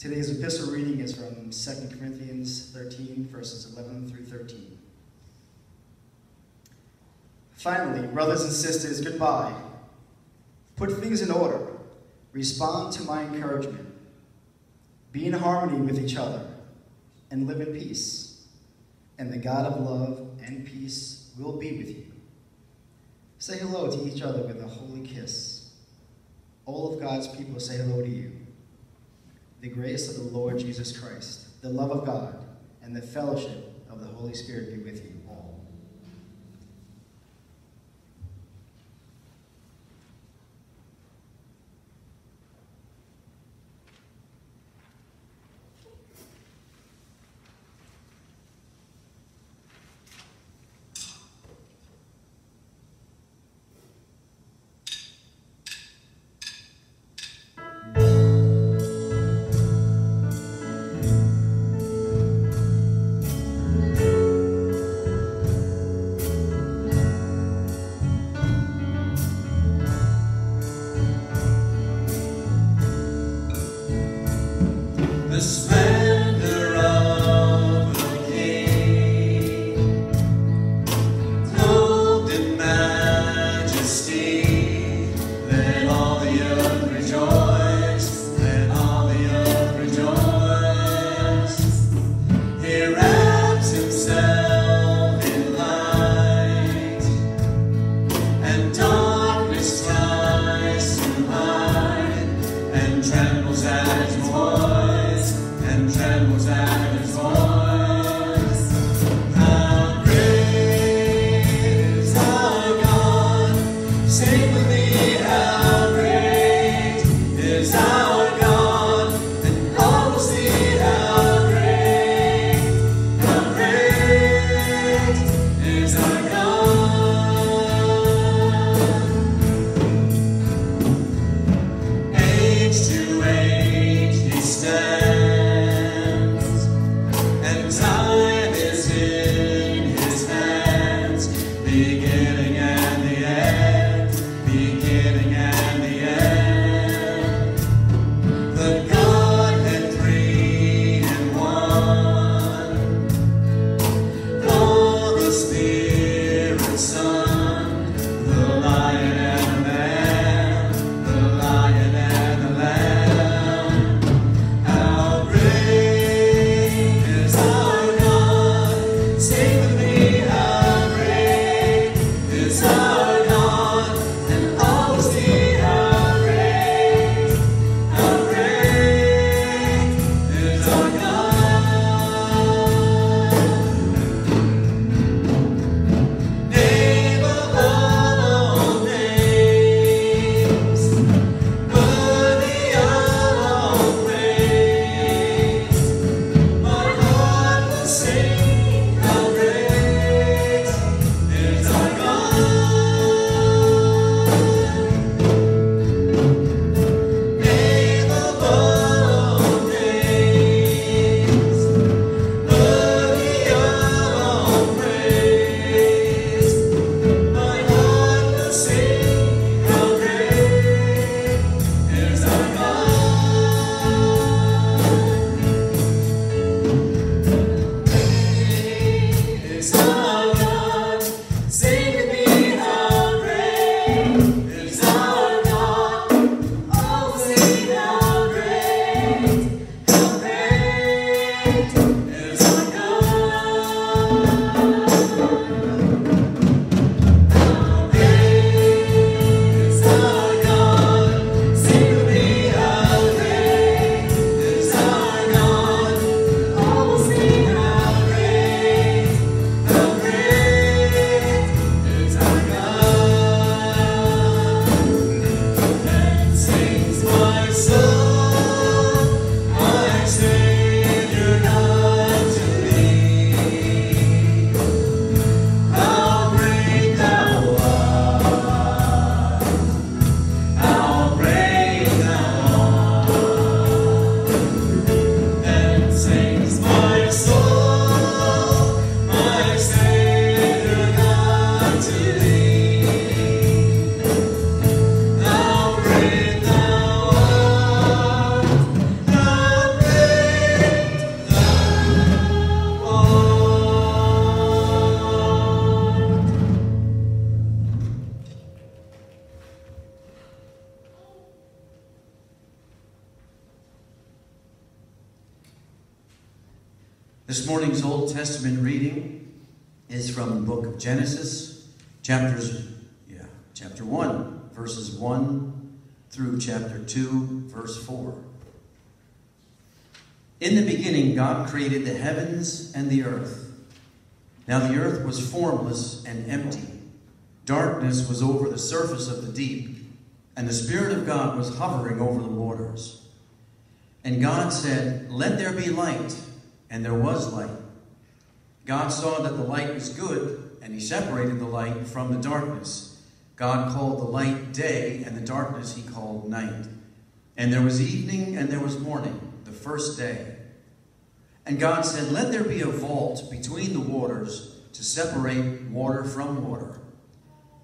Today's epistle reading is from 2 Corinthians 13, verses 11 through 13. Finally, brothers and sisters, goodbye. Put things in order. Respond to my encouragement. Be in harmony with each other and live in peace. And the God of love and peace will be with you. Say hello to each other with a holy kiss. All of God's people say hello to you. The grace of the Lord Jesus Christ, the love of God, and the fellowship of the Holy Spirit be with you all. This morning's Old Testament reading is from the book of Genesis, chapters, yeah, chapter 1, verses 1 through chapter 2, verse 4. In the beginning, God created the heavens and the earth. Now the earth was formless and empty. Darkness was over the surface of the deep, and the Spirit of God was hovering over the waters. And God said, Let there be light and there was light. God saw that the light was good, and he separated the light from the darkness. God called the light day, and the darkness he called night. And there was evening and there was morning, the first day. And God said, Let there be a vault between the waters to separate water from water.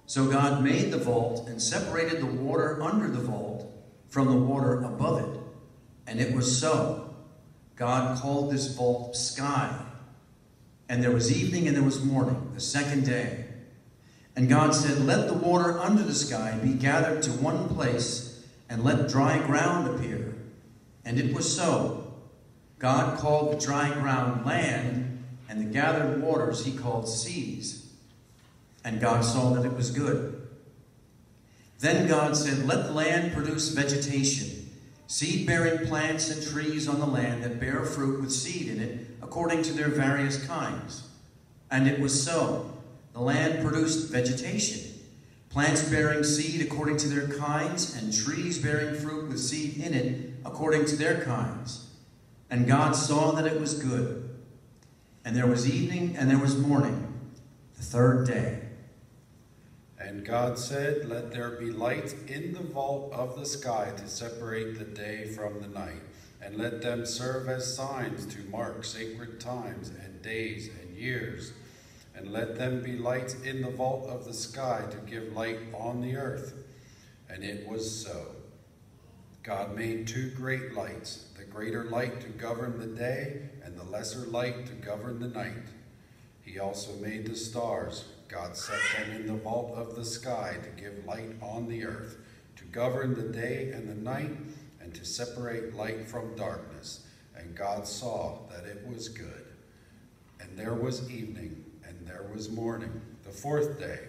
So God made the vault and separated the water under the vault from the water above it. And it was so. God called this vault sky. And there was evening and there was morning, the second day. And God said, Let the water under the sky be gathered to one place, and let dry ground appear. And it was so. God called the dry ground land, and the gathered waters he called seas. And God saw that it was good. Then God said, Let the land produce vegetation seed bearing plants and trees on the land that bear fruit with seed in it, according to their various kinds. And it was so. The land produced vegetation, plants bearing seed according to their kinds, and trees bearing fruit with seed in it, according to their kinds. And God saw that it was good. And there was evening and there was morning, the third day. And God said, Let there be light in the vault of the sky to separate the day from the night, and let them serve as signs to mark sacred times and days and years. And let them be lights in the vault of the sky to give light on the earth. And it was so. God made two great lights, the greater light to govern the day, and the lesser light to govern the night. He also made the stars God set them in the vault of the sky to give light on the earth, to govern the day and the night, and to separate light from darkness. And God saw that it was good. And there was evening, and there was morning, the fourth day.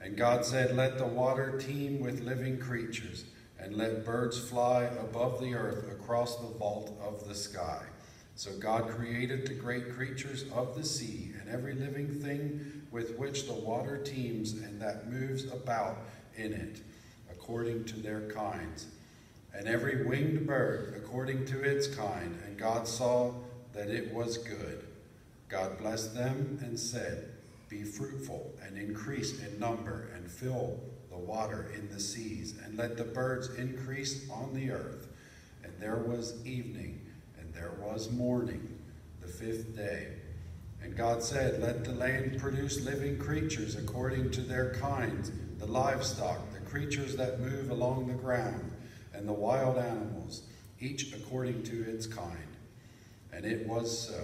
And God said, Let the water teem with living creatures, and let birds fly above the earth across the vault of the sky. So God created the great creatures of the sea and every living thing with which the water teems and that moves about in it, according to their kinds, and every winged bird according to its kind. And God saw that it was good. God blessed them and said, Be fruitful and increase in number and fill the water in the seas, and let the birds increase on the earth. And there was evening there was morning, the fifth day. And God said, Let the land produce living creatures according to their kinds, the livestock, the creatures that move along the ground, and the wild animals, each according to its kind. And it was so.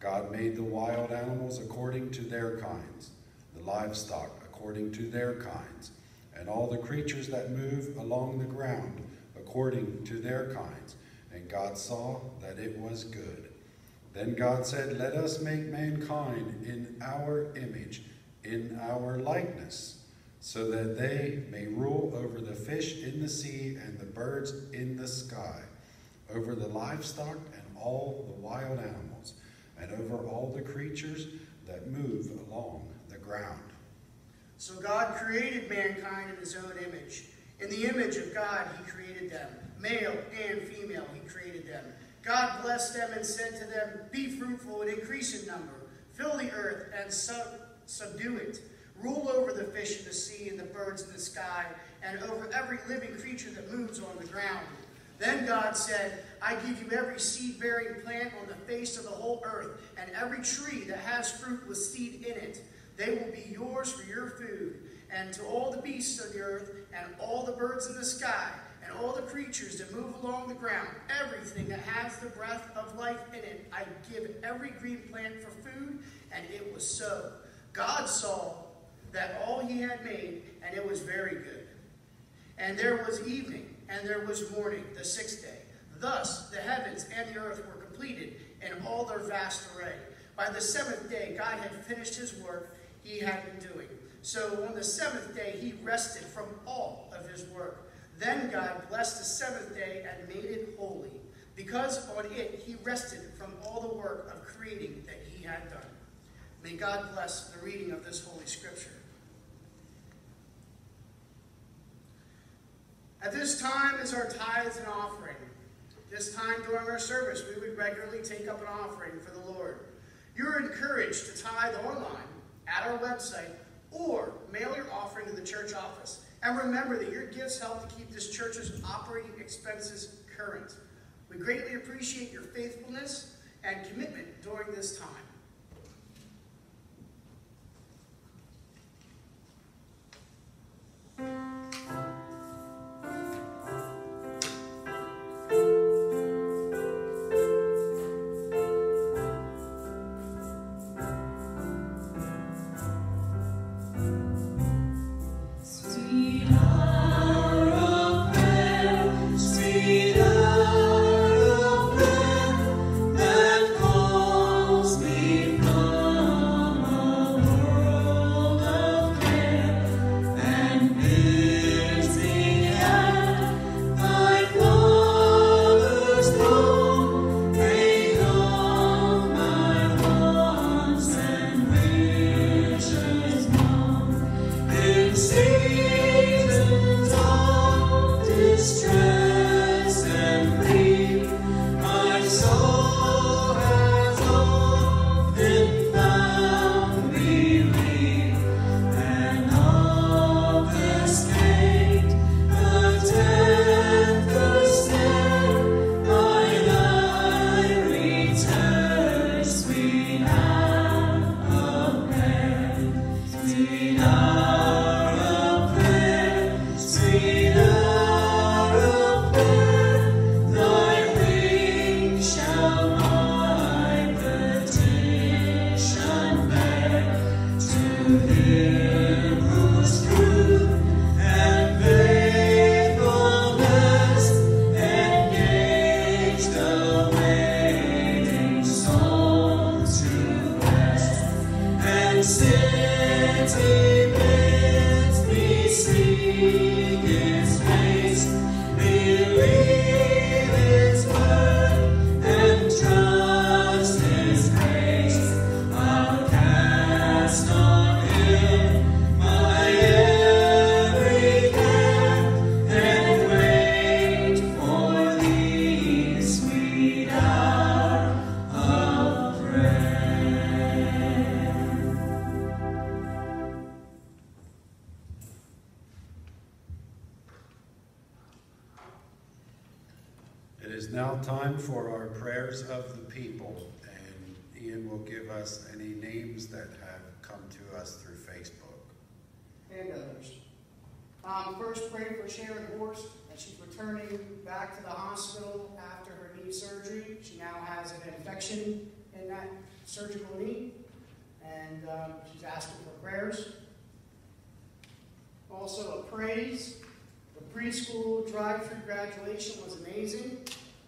God made the wild animals according to their kinds, the livestock according to their kinds, and all the creatures that move along the ground according to their kinds. God saw that it was good. Then God said, Let us make mankind in our image, in our likeness, so that they may rule over the fish in the sea and the birds in the sky, over the livestock and all the wild animals, and over all the creatures that move along the ground. So God created mankind in his own image. In the image of God, he created them. Male and female, he created them. God blessed them and said to them, Be fruitful and increase in number, fill the earth and sub- subdue it. Rule over the fish in the sea and the birds in the sky, and over every living creature that moves on the ground. Then God said, I give you every seed bearing plant on the face of the whole earth, and every tree that has fruit with seed in it. They will be yours for your food, and to all the beasts of the earth, and all the birds in the sky all the creatures that move along the ground, everything that has the breath of life in it, I give every green plant for food, and it was so. God saw that all he had made, and it was very good. And there was evening, and there was morning, the sixth day. Thus the heavens and the earth were completed in all their vast array. By the seventh day, God had finished his work he had been doing. So on the seventh day, he rested from all of his work. Then God blessed the seventh day and made it holy, because on it he rested from all the work of creating that he had done. May God bless the reading of this holy scripture. At this time is our tithes and offering. This time during our service, we would regularly take up an offering for the Lord. You're encouraged to tithe online at our website or mail your offering to the church office. And remember that your gifts help to keep this church's operating expenses current. We greatly appreciate your faithfulness and commitment during this time. now time for our prayers of the people, and Ian will give us any names that have come to us through Facebook. And others. Um, first, pray for Sharon Horst that she's returning back to the hospital after her knee surgery. She now has an infection in that surgical knee, and um, she's asking for prayers. Also, a praise. The preschool drive-through graduation was amazing.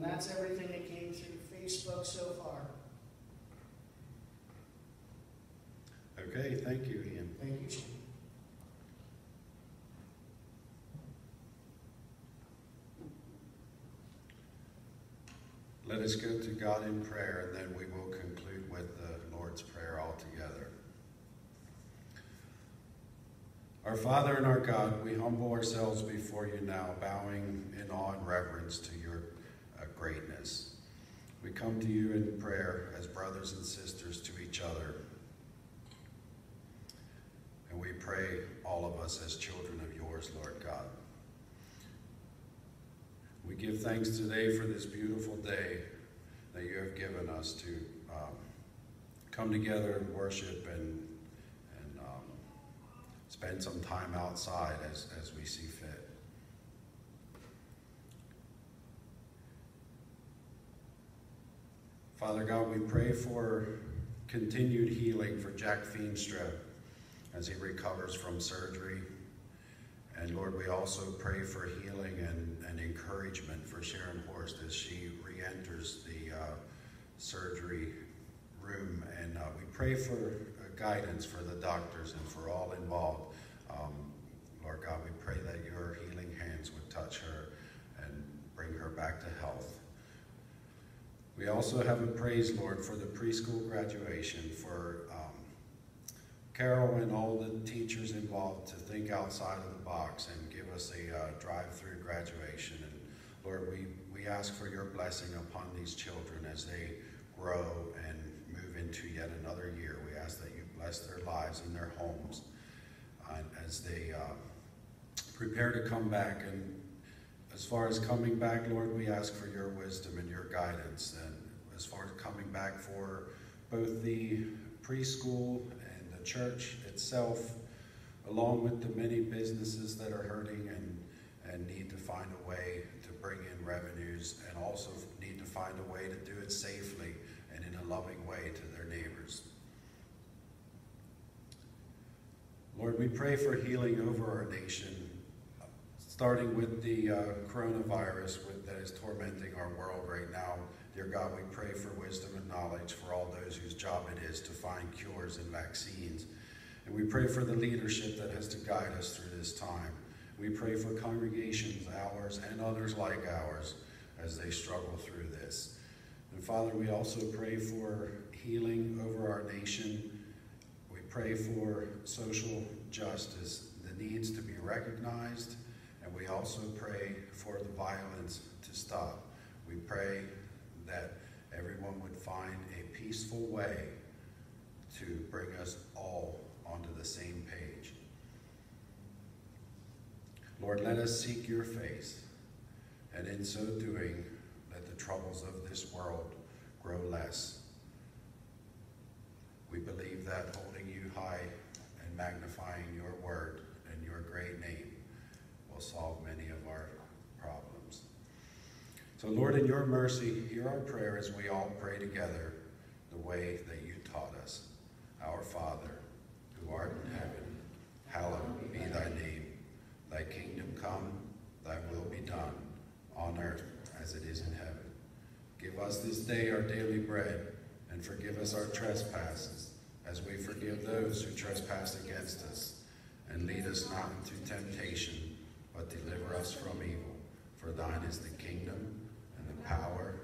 And that's everything that came through Facebook so far. Okay, thank you, Ian. Thank you, Shane. Let us go to God in prayer, and then we will conclude with the Lord's Prayer altogether. Our Father and our God, we humble ourselves before you now, bowing in awe and reverence to your greatness. We come to you in prayer as brothers and sisters to each other. And we pray, all of us, as children of yours, Lord God. We give thanks today for this beautiful day that you have given us to um, come together and worship and, and um, spend some time outside as, as we see fit. Father God, we pray for continued healing for Jack Feenstra as he recovers from surgery. And Lord, we also pray for healing and, and encouragement for Sharon Horst as she re enters the uh, surgery room. And uh, we pray for uh, guidance for the doctors and for all involved. Um, Lord God, we pray that your healing hands would touch her and bring her back to health. We also have a praise, Lord, for the preschool graduation, for um, Carol and all the teachers involved to think outside of the box and give us a uh, drive-through graduation. And Lord, we, we ask for your blessing upon these children as they grow and move into yet another year. We ask that you bless their lives and their homes uh, as they uh, prepare to come back. And as far as coming back, Lord, we ask for your wisdom and your guidance. And as far as coming back for both the preschool and the church itself, along with the many businesses that are hurting and, and need to find a way to bring in revenues and also need to find a way to do it safely and in a loving way to their neighbors. Lord, we pray for healing over our nation, starting with the uh, coronavirus with, that is tormenting our world right now. Dear God, we pray for wisdom and knowledge for all those whose job it is to find cures and vaccines. And we pray for the leadership that has to guide us through this time. We pray for congregations, ours, and others like ours as they struggle through this. And Father, we also pray for healing over our nation. We pray for social justice, the needs to be recognized, and we also pray for the violence to stop. We pray that everyone would find a peaceful way to bring us all onto the same page. Lord, let us seek your face, and in so doing, let the troubles of this world grow less. We believe that holding you high and magnifying your word and your great name will solve many of our problems. So, Lord, in your mercy, hear our prayer as we all pray together the way that you taught us. Our Father, who art in heaven, hallowed be thy name. Thy kingdom come, thy will be done, on earth as it is in heaven. Give us this day our daily bread, and forgive us our trespasses, as we forgive those who trespass against us. And lead us not into temptation, but deliver us from evil. For thine is the kingdom, and the power,